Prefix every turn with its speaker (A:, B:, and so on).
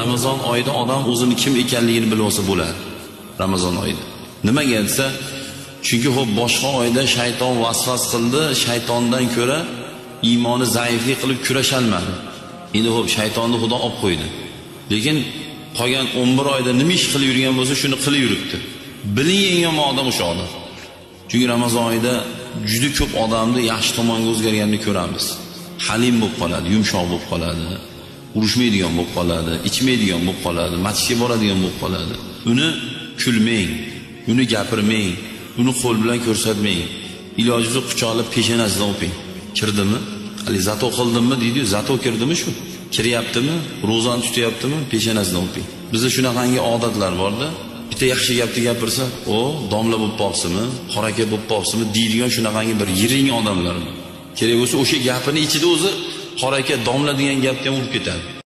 A: ramazon oyida odam o'zini kim ekanligini bilib olsa bo'ladi. Ramazon oyida. Nimaga desa chunki ho'p boshqa oyda shayton vasvas qildi shaytondan ko'ra iymoni zaiflik qilib kurasholmadi endi ho'p shaytonni xudo olib qo'ydi. Lekin qolgan o'n bir oyda nima ish qilib yurgan bo'lsa shuni qilib yuribdi. Biling eng yomon odam o'sha odam. Chunki ramazon oyida juda ko'p odamni yaxshi tomonga o'zgarganini ko'ramiz. Halim bo'lib qoladi yumshoq bo'lib qoladi. Urushmaydigan bo'lib qoladi ichmaydigan bo'lib qoladi masjidga boradigan bo'lib qoladi. Uni kulmang uni gapirmang uni qo'l bilan ko'rsatmang. Iloji quchoqlab peshonasidan o'ping. Kirdimi? Haligi zato qildimmi deydiyu zato kirdimi shu? Kiryaptimi? Ro'zani tutyaptimi? Peshonasidan o'ping. Bizda shunaqangi odatlar borda. Bitta yaxshi gapni gapirsa o domla bo'lib qolibsizmi? Qoraka bo'lib qolibsizmi? deydigan shunaqangi bir yiring odamlar kerak bo'lsa o'sha gapini ichida o'zi qoraka domla degan gapni ham urib ketadi.